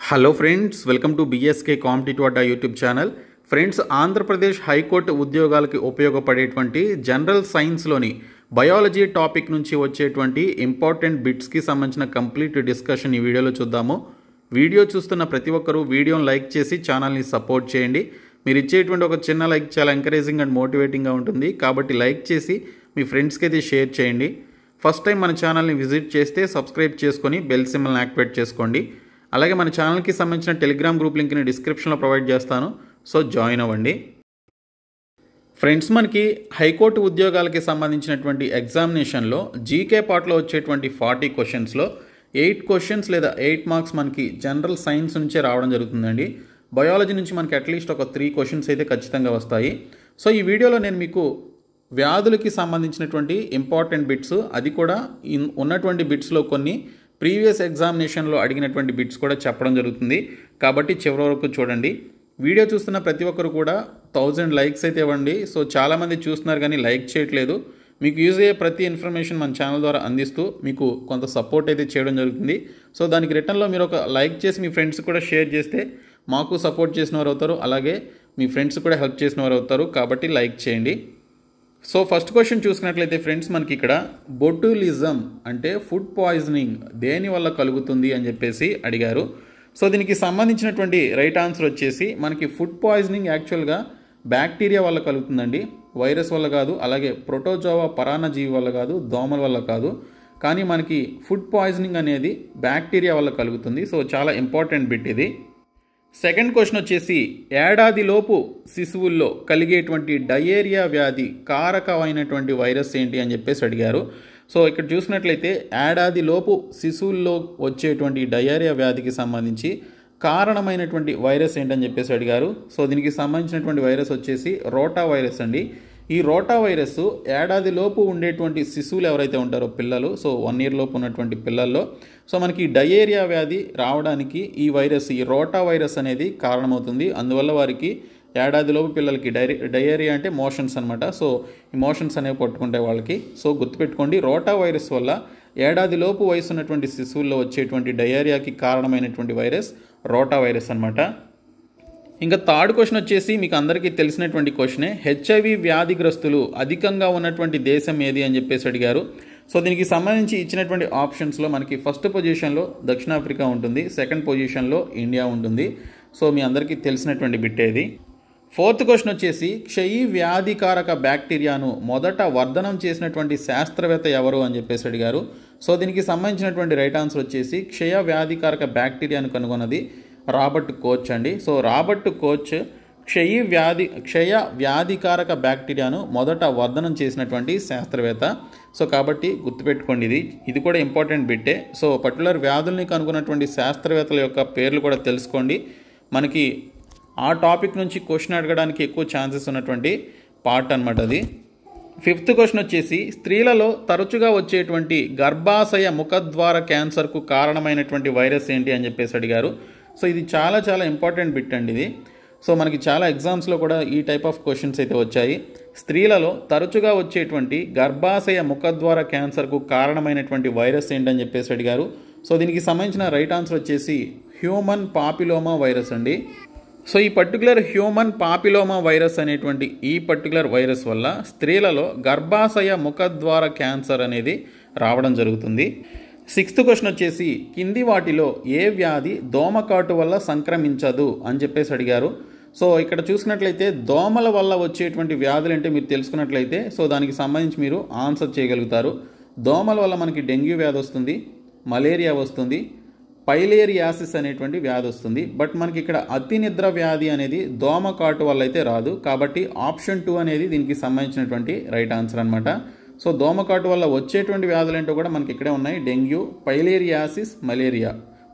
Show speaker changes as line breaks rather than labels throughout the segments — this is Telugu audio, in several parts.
Hello friends welcome to BSK competitive Adda YouTube channel friends Andhra Pradesh high court ఉద్యోగాలకి ఉపయోగపడేటువంటి జనరల్ సైన్స్లోని బయాలజీ టాపిక్ నుంచి వచ్చేటువంటి ఇంపార్టెంట్ బిట్స్కి సంబంధించిన కంప్లీట్ డిస్కషన్ ఈ వీడియోలో చూద్దాము. వీడియో చూస్తున్న ప్రతి ఒక్కరూ వీడియోని లైక్ చేసి ఛానల్ని సపోర్ట్ చేయండి. మీరు ఇచ్చేటువంటి ఒక చిన్న లైక్ చాలా ఎంకరేజింగ్ అండ్ మోటివేటింగ్గా ఉంటుంది. కాబట్టి లైక్ చేసి మీ ఫ్రెండ్స్కి అయితే షేర్ చేయండి. ఫస్ట్ టైం మన ఛానల్ని విజిట్ చేస్తే సబ్స్క్రైబ్ చేసుకొని బెల్ సిమ్మల్ని యాక్టివేట్ చేసుకోండి. అలాగే మన ఛానల్కి సంబంధించిన టెలిగ్రామ్ గ్రూప్ లింక్ని డిస్క్రిప్షన్లో ప్రొవైడ్ చేస్తాను. సో జాయిన్ అవ్వండి. ఫ్రెండ్స్ మనకి హైకోర్టు ఉద్యోగాలకి సంబంధించినటువంటి ఎగ్జామినేషన్లో జీకే పార్ట్లో వచ్చేటువంటి ఫార్టీ క్వశ్చన్స్లో ఎయిట్ క్వశ్చన్స్ లేదా ఎయిట్ మార్క్స్ మనకి జనరల్ సైన్స్ నుంచే రావడం జరుగుతుందండి. బయాలజీ నుంచి మనకి అట్లీస్ట్ ఒక త్రీ క్వశ్చన్స్ అయితే ఖచ్చితంగా వస్తాయి. సో ఈ వీడియోలో నేను మీకు వ్యాధులకి సంబంధించినటువంటి ఇంపార్టెంట్ బిట్స్ అది కూడా ఇన్- ఉన్నటువంటి బిట్స్లో కొన్ని ప్రీవియస్ ఎగ్జామినేషన్లో అడిగినటువంటి బిట్స్ కూడా చెప్పడం జరుగుతుంది. కాబట్టి చివరి వరకు చూడండి. వీడియో చూస్తున్న ప్రతి ఒక్కరు కూడా థౌజండ్ లైక్స్ అయితే ఇవ్వండి. సో చాలామంది చూస్తున్నారు కానీ లైక్ చేయట్లేదు. మీకు యూజ్ అయ్యే ప్రతి ఇన్ఫర్మేషన్ మన ఛానల్ ద్వారా అందిస్తూ మీకు కొంత సపోర్ట్ అయితే చేయడం జరుగుతుంది. సో దానికి రిటర్న్లో మీరు ఒక లైక్ చేసి మీ ఫ్రెండ్స్ కూడా షేర్ చేస్తే మాకు సపోర్ట్ చేసిన వారు అవుతారు. అలాగే మీ ఫ్రెండ్స్ కూడా హెల్ప్ చేసిన వారు అవుతారు. కాబట్టి లైక్ చేయండి. సో ఫస్ట్ క్వశ్చన్ చూసుకున్నట్లయితే ఫ్రెండ్స్ మనకి ఇక్కడ బొటులిజం అంటే ఫుడ్ పాయిజనింగ్ దేని వల్ల కలుగుతుంది అని చెప్పేసి అడిగారు. సో దీనికి సంబంధించినటువంటి రైట్ ఆన్సర్ వచ్చేసి మనకి ఫుడ్ పాయిజనింగ్ యాక్చువల్గా బ్యాక్టీరియా వల్ల కలుగుతుందండి వైరస్ వల్ల కాదు అలాగే ప్రోటోజోవా పరాన్నజీవి వల్ల కాదు దోమల వల్ల కాదు. కానీ మనకి ఫుడ్ పాయిజనింగ్ అనేది బ్యాక్టీరియా వల్ల కలుగుతుంది. సో చాలా ఇంపార్టెంట్ బిట్ ఇది. సెకండ్ క్వశ్చన్ వచ్చేసి ఏడాదిలోపు శిశువుల్లో కలిగేటువంటి డయేరియా వ్యాధి కారకమైనటువంటి వైరస్ ఏంటి అని చెప్పేసి అడిగారు. సో ఇక్కడ చూసినట్లయితే ఏడాదిలోపు శిశువుల్లో వచ్చేటువంటి డయేరియా వ్యాధికి సంబంధించి కారణమైనటువంటి వైరస్ ఏంటని చెప్పేసి అడిగారు. సో దీనికి సంబంధించినటువంటి వైరస్ వచ్చేసి రోటా వైరస్ అండి. ఈ రోటా వైరస్ ఏడాది లోపు ఉండేటువంటి శిశువులు ఎవరైతే ఉంటారో పిల్లలు సో వన్ ఇయర్ లోపు ఉన్నటువంటి పిల్లల్లో సో మనకి డయేరియా వ్యాధి రావడానికి ఈ వైరస్ ఈ రోటా వైరస్ అనేది కారణమవుతుంది. అందువల్ల వారికి ఏడాదిలోపు పిల్లలకి డైరి డయేరియా అంటే మోషన్స్ అనమాట సో ఈ మోషన్స్ అనేవి పట్టుకుంటే వాళ్ళకి సో గుర్తుపెట్టుకోండి రోటా వైరస్ వల్ల ఏడాదిలోపు వయసు ఉన్నటువంటి శిశువుల్లో వచ్చేటువంటి డయేరియాకి కారణమైనటువంటి వైరస్ రోటా వైరస్ అనమాట ఇంకా థర్డ్ క్వశ్చన్ వచ్చేసి మీకు అందరికీ తెలిసినటువంటి క్వశ్చనే హెచ్ఐవి వ్యాధిగ్రస్తులు అధికంగా ఉన్నటువంటి దేశం ఏది? అని చెప్పేసి అడిగారు. సో దీనికి సంబంధించి ఇచ్చినటువంటి ఆప్షన్స్లో మనకి ఫస్ట్ పొజిషన్లో దక్షిణాఫ్రికా ఉంటుంది సెకండ్ పొజిషన్లో ఇండియా ఉంటుంది. సో మీ అందరికీ తెలిసినటువంటి బిట్టేది ఫోర్త్ క్వశ్చన్ వచ్చేసి క్షయి వ్యాధికారక బ్యాక్టీరియాను మొదట వర్ధనం చేసినటువంటి శాస్త్రవేత్త ఎవరు? అని చెప్పేసి అడిగారు. సో దీనికి సంబంధించినటువంటి రైట్ ఆన్సర్ వచ్చేసి క్షయ వ్యాధికారక బ్యాక్టీరియాను కనుగొన్నది రాబర్ట్ కోచ్ అండి. సో రాబర్ట్ కోచ్ క్షయ వ్యాధి క్షయ వ్యాధికారక బ్యాక్టీరియాను మొదట వర్ధనం చేసినటువంటి శాస్త్రవేత్త. సో కాబట్టి గుర్తుపెట్టుకోండి ఇది. ఇది కూడా ఇంపార్టెంట్ బిట్టే. సో పర్టికులర్ వ్యాధుల్ని కనుగొన్నటువంటి శాస్త్రవేత్తల యొక్క పేర్లు కూడా తెలుసుకోండి. మనకి ఆ టాపిక్ నుంచి క్వశ్చన్ అడగడానికి ఎక్కువ ఛాన్సెస్ ఉన్నటువంటి పార్ట్ అనమాట అది. ఫిఫ్త్ క్వశ్చన్ వచ్చేసి స్త్రీలలో తరచుగా వచ్చేటువంటి గర్భాశయ ముఖద్వార క్యాన్సర్కు కారణమైనటువంటి వైరస్ ఏంటి అని చెప్పేసి అడిగారు. సో ఇది చాలా చాలా ఇంపార్టెంట్ బిట్ అండి ఇది. సో మనకి చాలా ఎగ్జామ్స్లో కూడా ఈ టైప్ ఆఫ్ క్వశ్చన్స్ అయితే వచ్చాయి. స్త్రీలలో తరచుగా వచ్చేటువంటి గర్భాశయ ముఖద్వార క్యాన్సర్కు కారణమైనటువంటి వైరస్ ఏంటని చెప్పేసి అడిగారు. సో దీనికి సంబంధించిన రైట్ ఆన్సర్ వచ్చేసి హ్యూమన్ పాపిలోమా వైరస్ అండి. సో ఈ పర్టికులర్ హ్యూమన్ పాపిలోమా వైరస్ అనేటువంటి ఈ పర్టికులర్ వైరస్ వల్ల స్త్రీలలో గర్భాశయ ముఖద్వార క్యాన్సర్ అనేది రావడం జరుగుతుంది. సిక్స్త్ క్వశ్చన్ వచ్చేసి కింది వాటిలో ఏ వ్యాధి దోమకాటు వల్ల సంక్రమించదు అని చెప్పేసి అడిగారు. సో ఇక్కడ చూసినట్లయితే దోమల వల్ల వచ్చేటువంటి వ్యాధులు అంటే మీరు తెలుసుకున్నట్లయితే సో దానికి సంబంధించి మీరు ఆన్సర్ చేయగలుగుతారు. దోమల వల్ల మనకి డెంగ్యూ వ్యాధి వస్తుంది మలేరియా వస్తుంది పైలేరియాసిస్ అనేటువంటి వ్యాధి వస్తుంది. బట్ మనకి ఇక్కడ అతి నిద్ర వ్యాధి అనేది దోమ కాటు వల్ల అయితే రాదు. కాబట్టి ఆప్షన్ టూ అనేది దీనికి సంబంధించినటువంటి రైట్ ఆన్సర్ అనమాట సో దోమకాటు వల్ల వచ్చేటువంటి వ్యాధులు ఏంటో కూడా మనకి ఇక్కడే ఉన్నాయి. Dengue filariasis malaria.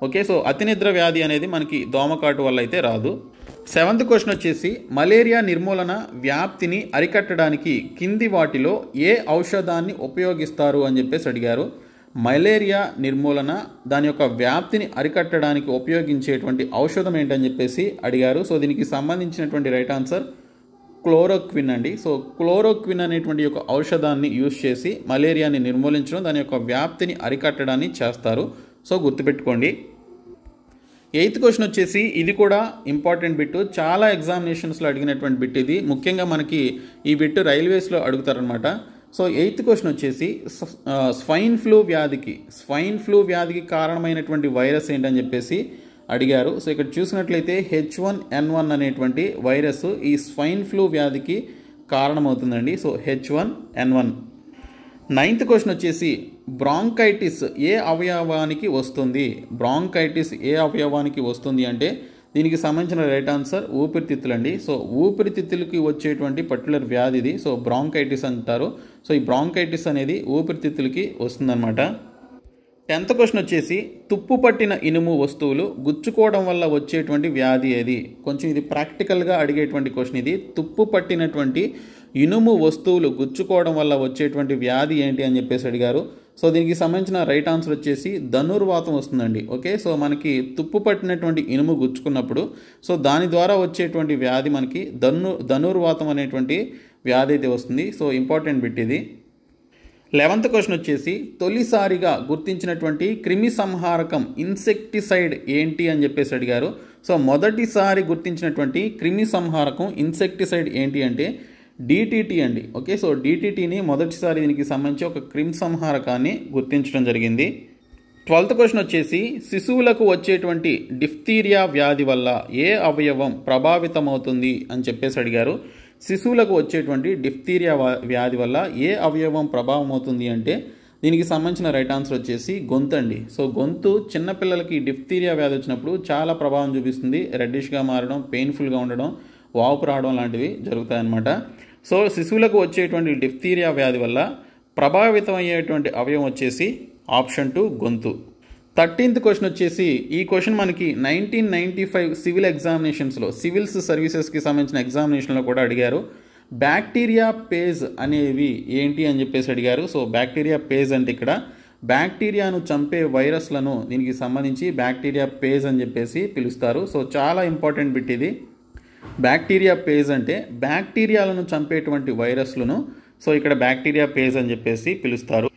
Okay so అతి నిద్ర వ్యాధి అనేది మనకి దోమకాటు వల్ల అయితే రాదు. సెవెంత్ క్వశ్చన్ వచ్చేసి మలేరియా నిర్మూలన వ్యాప్తిని అరికట్టడానికి కింది వాటిలో ఏ ఔషధాన్ని ఉపయోగిస్తారు అని చెప్పేసి అడిగారు. మలేరియా నిర్మూలన దాని యొక్క వ్యాప్తిని అరికట్టడానికి ఉపయోగించేటువంటి ఔషధం ఏంటని చెప్పేసి అడిగారు. సో దీనికి సంబంధించినటువంటి రైట్ ఆన్సర్ క్లోరోక్విన్ అండి. సో క్లోరోక్విన్ అనేటువంటి ఒక ఔషధాన్ని యూజ్ చేసి మలేరియాని నిర్మూలించడం దాని యొక్క వ్యాప్తిని అరికట్టడాన్ని చేస్తారు. సో గుర్తుపెట్టుకోండి. ఎయిత్ క్వశ్చన్ వచ్చేసి ఇది కూడా ఇంపార్టెంట్ బిట్ చాలా ఎగ్జామినేషన్స్లో అడిగినటువంటి బిట్ ఇది. ముఖ్యంగా మనకి ఈ బిట్ రైల్వేస్లో అడుగుతారనమాట సో ఎయిత్ క్వశ్చన్ వచ్చేసి స్వైన్ ఫ్లూ వ్యాధికి స్వైన్ ఫ్లూ వ్యాధికి కారణమైనటువంటి వైరస్ ఏంటని చెప్పేసి అడిగారు. సో ఇక్కడ చూసినట్లయితే హెచ్ వన్ ఎన్ వన్ అనేటువంటి వైరస్ ఈ స్వైన్ ఫ్లూ వ్యాధికి కారణమవుతుందండి. So H one N one ninth question వచ్చేసి బ్రాంకైటిస్ ఏ అవయవానికి వస్తుంది? బ్రాంకైటిస్ ఏ అవయవానికి వస్తుంది అంటే దీనికి సంబంధించిన రైట్ ఆన్సర్ ఊపిరితిత్తులండి. సో ఊపిరితిత్తులకి వచ్చేటువంటి పర్టికులర్ వ్యాధి ఇది. సో బ్రాంకైటిస్ అంటారు. సో ఈ బ్రాంకైటిస్ అనేది ఊపిరితిత్తులకి వస్తుందన్నమాట. టెన్త్ క్వశ్చన్ వచ్చేసి తుప్పు పట్టిన ఇనుము వస్తువులు గుచ్చుకోవడం వల్ల వచ్చేటువంటి వ్యాధి ఏది? కొంచెం ఇది ప్రాక్టికల్గా అడిగేటువంటి క్వశ్చన్ ఇది. తుప్పు పట్టినటువంటి ఇనుము వస్తువులు గుచ్చుకోవడం వల్ల వచ్చేటువంటి వ్యాధి ఏంటి అని చెప్పేసి అడిగారు. సో దీనికి సంబంధించిన రైట్ ఆన్సర్ వచ్చేసి ధనుర్వాతం వస్తుందండి. ఓకే? సో మనకి తుప్పు పట్టినటువంటి ఇనుము గుచ్చుకున్నప్పుడు సో దాని ద్వారా వచ్చేటువంటి వ్యాధి మనకి ధను ధనుర్వాతం అనేటువంటి వ్యాధి అయితే వస్తుంది. సో ఇంపార్టెంట్ బిట్ ఇది. లెవెంత్ క్వశ్చన్ వచ్చేసి తొలిసారిగా గుర్తించినటువంటి క్రిమి సంహారకం ఇన్సెక్టిసైడ్ ఏంటి అని చెప్పేసి అడిగారు. సో మొదటిసారి గుర్తించినటువంటి క్రిమి సంహారకం ఇన్సెక్టిసైడ్ ఏంటి అంటే డిటిటి అండి. ఓకే సో డిటిటిని మొదటిసారి దీనికి సంబంధించి ఒక క్రిమి సంహారకాన్ని గుర్తించడం జరిగింది. ట్వెల్త్ క్వశ్చన్ వచ్చేసి శిశువులకు వచ్చేటువంటి డిఫ్తీరియా వ్యాధి వల్ల ఏ అవయవం ప్రభావితమవుతుంది అని చెప్పేసి అడిగారు. శిశువులకు వచ్చేటువంటి డిఫ్తీరియా వ్యాధి వల్ల ఏ అవయవం ప్రభావం అవుతుంది అంటే దీనికి సంబంధించిన రైట్ ఆన్సర్ వచ్చేసి గొంతు అండి. సో గొంతు చిన్నపిల్లలకి డిఫ్తీరియా వ్యాధి వచ్చినప్పుడు చాలా ప్రభావం చూపిస్తుంది. రెడ్డిష్గా మారడం పెయిన్ఫుల్గా ఉండడం వాపు రావడం లాంటివి జరుగుతాయన్నమాట. సో శిశువులకు వచ్చేటువంటి డిఫ్తీరియా వ్యాధి వల్ల ప్రభావితం అయ్యేటువంటి అవయవం వచ్చేసి ఆప్షన్ టు గొంతు. థర్టీన్త్ క్వశ్చన్ వచ్చేసి ఈ క్వశ్చన్ మనకి నైన్టీన్ నైంటీ ఫైవ్ సివిల్ ఎగ్జామినేషన్స్లో సివిల్స్ సర్వీసెస్కి సంబంధించిన ఎగ్జామినేషన్లో కూడా అడిగారు. బ్యాక్టీరియా పేజ్ అనేవి ఏంటి అని చెప్పేసి అడిగారు. సో బ్యాక్టీరియా పేజ్ అంటే ఇక్కడ బ్యాక్టీరియాను చంపే వైరస్లను దీనికి సంబంధించి బ్యాక్టీరియా పేజ్ అని చెప్పేసి పిలుస్తారు. సో చాలా ఇంపార్టెంట్ బిట్ ఇది. బ్యాక్టీరియా పేజ్ అంటే బ్యాక్టీరియాలను చంపేటువంటి వైరస్లను సో ఇక్కడ బ్యాక్టీరియా పేజ్ అని చెప్పేసి పిలుస్తారు.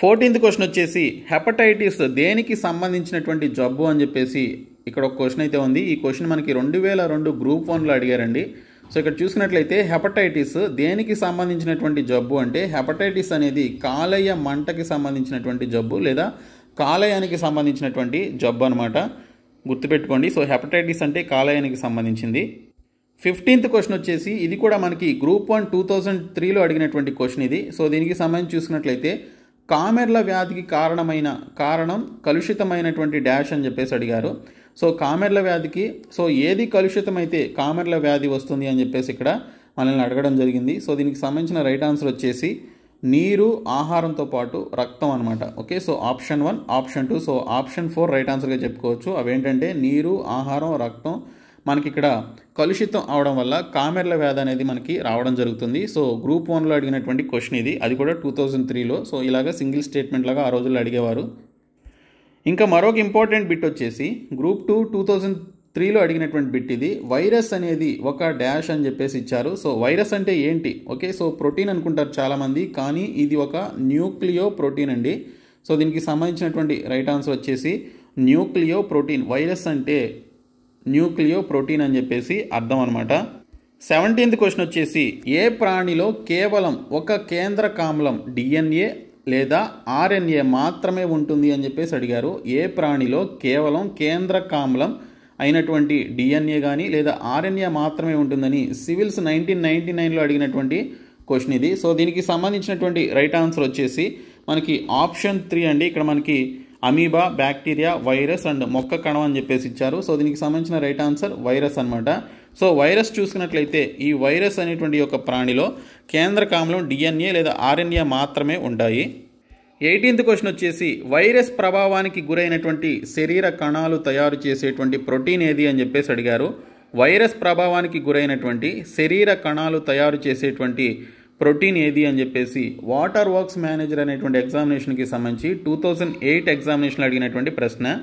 ఫోర్టీన్త్ క్వశ్చన్ వచ్చేసి హెపటైటిస్ దేనికి సంబంధించినటువంటి జబ్బు అని చెప్పేసి ఇక్కడ ఒక క్వశ్చన్ అయితే ఉంది. ఈ క్వశ్చన్ మనకి రెండు వేల రెండు గ్రూప్ వన్లో అడిగారండి. సో ఇక్కడ చూసినట్లయితే హెపటైటిస్ దేనికి సంబంధించినటువంటి జబ్బు అంటే హెపటైటిస్ అనేది కాలేయ మంటకి సంబంధించినటువంటి జబ్బు లేదా కాలేయానికి సంబంధించినటువంటి జబ్బు అనమాట గుర్తుపెట్టుకోండి. సో హెపటైటిస్ అంటే కాలేయానికి సంబంధించింది. ఫిఫ్టీన్త్ క్వశ్చన్ వచ్చేసి ఇది కూడా మనకి గ్రూప్ వన్ టూ థౌజండ్ త్రీలో అడిగినటువంటి క్వశ్చన్ ఇది. సో దీనికి సంబంధించి చూసుకున్నట్లయితే కామెర్ల వ్యాధికి కారణమైన కారణం కలుషితమైనటువంటి డాష్ అని చెప్పేసి అడిగారు. సో కామెర్ల వ్యాధికి సో ఏది కలుషితమైతే కామెర్ల వ్యాధి వస్తుంది అని చెప్పేసి ఇక్కడ మనల్ని అడగడం జరిగింది. సో దీనికి సంబంధించిన రైట్ ఆన్సర్ వచ్చేసి నీరు ఆహారంతో పాటు రక్తం అనమాట okay so option one option two so option four right ఆన్సర్గా చెప్పుకోవచ్చు. అవేంటంటే నీరు ఆహారం రక్తం మనకి ఇక్కడ కలుషితం అవడం వల్ల కామెర్ల వ్యాధి అనేది మనకి రావడం జరుగుతుంది. సో గ్రూప్ వన్లో అడిగినటువంటి క్వశ్చన్ ఇది. అది కూడా టూ థౌజండ్ త్రీలో. సో ఇలాగ సింగిల్ స్టేట్మెంట్ లాగా ఆ రోజుల్లో అడిగేవారు. ఇంకా మరొక ఇంపార్టెంట్ బిట్ వచ్చేసి గ్రూప్ టూ టూ థౌజండ్ త్రీలో అడిగినటువంటి బిట్ ఇది. వైరస్ అనేది ఒక డాష్ అని చెప్పేసి ఇచ్చారు. సో వైరస్ అంటే ఏంటి? ఓకే సో ప్రోటీన్ అనుకుంటారు చాలామంది కానీ ఇది ఒక న్యూక్లియో ప్రోటీన్ అండి. సో దీనికి సంబంధించినటువంటి రైట్ ఆన్సర్ వచ్చేసి న్యూక్లియో ప్రోటీన్ వైరస్ అంటే న్యూక్లియో ప్రోటీన్ అని చెప్పేసి అర్థం అనమాట సెవెంటీన్త్ క్వశ్చన్ వచ్చేసి ఏ ప్రాణిలో కేవలం ఒక కేంద్ర కామ్లం డిఎన్ఏ లేదా ఆర్ఎన్ఏ మాత్రమే ఉంటుంది అని చెప్పేసి అడిగారు? ఏ ప్రాణిలో కేవలం కేంద్ర కామ్లం అయినటువంటి డిఎన్ఏ కానీ లేదా ఆర్ఎన్ఏ మాత్రమే ఉంటుందని సివిల్స్ నైన్టీన్ నైన్టీ నైన్లో అడిగినటువంటి క్వశ్చన్ ఇది. సో దీనికి సంబంధించినటువంటి రైట్ ఆన్సర్ వచ్చేసి మనకి ఆప్షన్ త్రీ అండి. ఇక్కడ మనకి అమీబా బ్యాక్టీరియా వైరస్ అండ్ మొక్క కణం అని చెప్పేసి ఇచ్చారు. సో దీనికి సంబంధించిన రైట్ ఆన్సర్ వైరస్ అనమాట సో వైరస్ చూసుకున్నట్లయితే ఈ వైరస్ అనేటువంటి యొక్క ప్రాణిలో కేంద్ర కామలం డిఎన్ఏ లేదా ఆర్ఎన్ఏ మాత్రమే ఉంటాయి. ఎయిటీన్త్ క్వశ్చన్ వచ్చేసి వైరస్ ప్రభావానికి గురైనటువంటి శరీర కణాలు తయారు చేసేటువంటి ప్రోటీన్ ఏది అని చెప్పేసి అడిగారు. వైరస్ ప్రభావానికి గురైనటువంటి శరీర కణాలు తయారు చేసేటువంటి ప్రోటీన్ ఏది అని చెప్పేసి వాటర్ వర్క్స్ మేనేజర్ అనేటువంటి ఎగ్జామినేషన్కి సంబంధించి టూ థౌజండ్ ఎయిట్ ఎగ్జామినేషన్లో అడిగినటువంటి ప్రశ్న.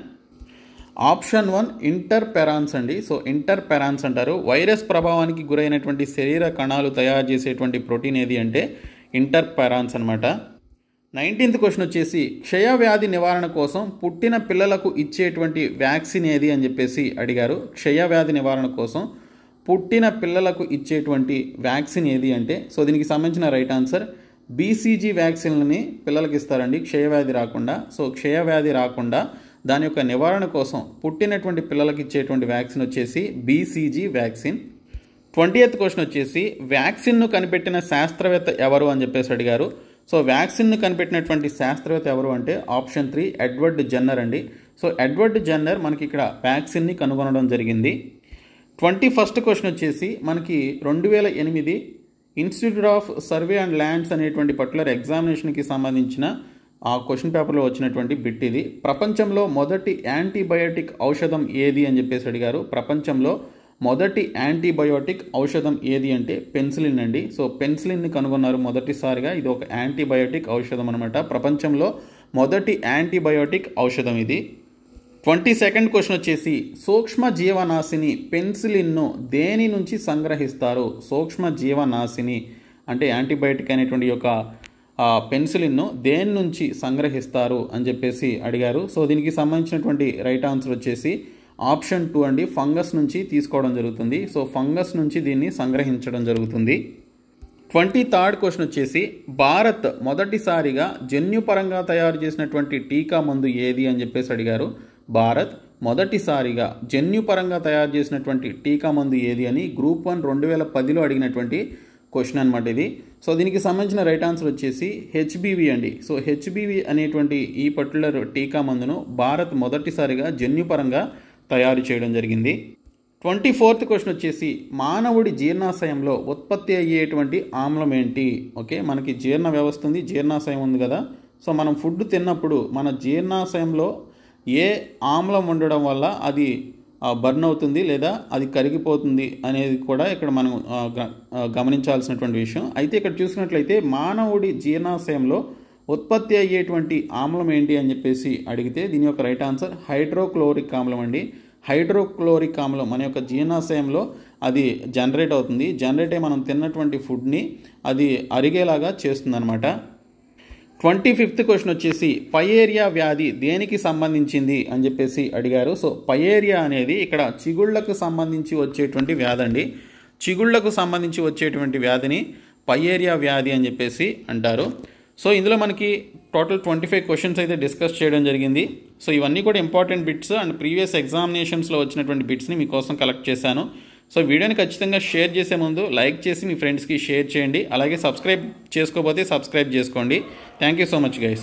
ఆప్షన్ వన్ ఇంటర్ పెరాన్స్ అండి. సో ఇంటర్ పెరాన్స్ అంటారు. వైరస్ ప్రభావానికి గురైనటువంటి శరీర కణాలు తయారు చేసేటువంటి ప్రోటీన్ ఏది అంటే ఇంటర్ పెరాన్స్ అనమాట నైన్టీన్త్ క్వశ్చన్ వచ్చేసి క్షయవ్యాధి నివారణ కోసం పుట్టిన పిల్లలకు ఇచ్చేటువంటి వ్యాక్సిన్ ఏది అని చెప్పేసి అడిగారు. క్షయవ్యాధి నివారణ కోసం పుట్టిన పిల్లలకు ఇచ్చేటువంటి వ్యాక్సిన్ ఏది అంటే సో దీనికి సంబంధించిన రైట్ ఆన్సర్ బీసీజీ వ్యాక్సిన్లని పిల్లలకి ఇస్తారండి క్షయవ్యాధి రాకుండా. సో క్షయవ్యాధి రాకుండా దాని యొక్క నివారణ కోసం పుట్టినటువంటి పిల్లలకి ఇచ్చేటువంటి వ్యాక్సిన్ వచ్చేసి BCG vaccine. Twenty eighth question వచ్చేసి వ్యాక్సిన్ను కనిపెట్టిన శాస్త్రవేత్త ఎవరు అని చెప్పేసి అడిగారు. సో వ్యాక్సిన్ను కనిపెట్టినటువంటి శాస్త్రవేత్త ఎవరు అంటే ఆప్షన్ త్రీ ఎడ్వర్డ్ జన్నర్ అండి. సో ఎడ్వర్డ్ జన్నర్ మనకి ఇక్కడ వ్యాక్సిన్ని కనుగొనడం జరిగింది. ట్వంటీ ఫస్ట్ క్వశ్చన్ వచ్చేసి మనకి రెండు వేల ఎనిమిది institute of survey and lands అనేటువంటి పర్టికులర్ ఎగ్జామినేషన్కి సంబంధించిన ఆ క్వశ్చన్ పేపర్లో వచ్చినటువంటి బిట్ ఇది. ప్రపంచంలో మొదటి యాంటీబయోటిక్ ఔషధం ఏది అని చెప్పేసి అడిగారు. ప్రపంచంలో మొదటి యాంటీబయోటిక్ ఔషధం ఏది అంటే పెన్సిలిన్ అండి. సో పెన్సిలిన్ని కనుగొన్నారు మొదటిసారిగా. ఇది ఒక యాంటీబయోటిక్ ఔషధం అనమాట ప్రపంచంలో మొదటి యాంటీబయోటిక్ ఔషధం ఇది. ట్వంటీ సెకండ్ క్వశ్చన్ వచ్చేసి సూక్ష్మ జీవనాశిని పెన్సిలిన్ను దేని నుంచి సంగ్రహిస్తారు? సూక్ష్మ జీవనాశిని అంటే యాంటీబయాటిక్ అనేటువంటి యొక్క పెన్సిలిన్ను దేని నుంచి సంగ్రహిస్తారు అని చెప్పేసి అడిగారు. సో దీనికి సంబంధించినటువంటి రైట్ ఆన్సర్ వచ్చేసి ఆప్షన్ టూ అండి ఫంగస్ నుంచి తీసుకోవడం జరుగుతుంది. సో ఫంగస్ నుంచి దీన్ని సంగ్రహించడం జరుగుతుంది. ట్వంటీ థర్డ్ క్వశ్చన్ వచ్చేసి భారత్ మొదటిసారిగా జన్యుపరంగా తయారు చేసినటువంటి టీకా మందు ఏది అని చెప్పేసి అడిగారు. భారత్ మొదటిసారిగా జన్యుపరంగా తయారు చేసినటువంటి టీకా మందు ఏది అని గ్రూప్ వన్ రెండు వేల పదిలో అడిగినటువంటి క్వశ్చన్ అనమాట ఇది. సో దీనికి సంబంధించిన రైట్ ఆన్సర్ వచ్చేసి హెచ్బీవీ అండి. సో హెచ్బివి అనేటువంటి ఈ పర్టికులర్ టీకా మందును భారత్ మొదటిసారిగా జన్యుపరంగా తయారు చేయడం జరిగింది. ట్వంటీ ఫోర్త్ క్వశ్చన్ వచ్చేసి మానవుడి జీర్ణాశయంలో ఉత్పత్తి అయ్యేటువంటి ఆమ్లం ఏంటి? ఓకే మనకి జీర్ణ వ్యవస్థ ఉంది జీర్ణాశయం ఉంది కదా. సో మనం ఫుడ్ తిన్నప్పుడు మన జీర్ణాశయంలో ఏ ఆమ్లం ఉండడం వల్ల అది బర్న్ అవుతుంది లేదా అది కరిగిపోతుంది అనేది కూడా ఇక్కడ మనం గ- గమనించాల్సినటువంటి విషయం. అయితే ఇక్కడ చూసినట్లయితే మానవుడి జీర్ణాశయంలో ఉత్పత్తి అయ్యేటువంటి ఆమ్లం ఏంటి అని చెప్పేసి అడిగితే దీని యొక్క రైట్ ఆన్సర్ హైడ్రోక్లోరిక్ ఆమ్లం అండి. హైడ్రోక్లోరిక్ ఆమ్లం మన యొక్క జీర్ణాశయంలో అది జనరేట్ అవుతుంది. జనరేట్ అయ్యి మనం తిన్నటువంటి ఫుడ్ని అది అరిగేలాగా చేస్తుంది అనమాట ట్వంటీ ఫిఫ్త్ క్వశ్చన్ వచ్చేసి పయేరియా వ్యాధి దేనికి సంబంధించింది అని చెప్పేసి అడిగారు. సో పయేరియా అనేది ఇక్కడ చిగుళ్ళకు సంబంధించి వచ్చేటువంటి వ్యాధి అండి చిగుళ్ళకు సంబంధించి వచ్చేటువంటి వ్యాధిని పయేరియా వ్యాధి అని చెప్పేసి అంటారు. సో ఇందులో మనకి టోటల్ ట్వంటీ ఫైవ్ క్వశ్చన్స్ అయితే డిస్కస్ చేయడం జరిగింది. సో ఇవన్నీ కూడా ఇంపార్టెంట్ బిట్స్ అండ్ ప్రీవియస్ ఎగ్జామినేషన్స్లో వచ్చినటువంటి బిట్స్ని మీకోసం కలెక్ట్ చేశాను. సో వీడియోని ఖచ్చితంగా షేర్ చేసే ముందు లైక్ చేసి మీ ఫ్రెండ్స్కి షేర్ చేయండి. అలాగే సబ్స్క్రైబ్ చేసుకోకపోతే సబ్స్క్రైబ్ చేసుకోండి. Thank you so much guys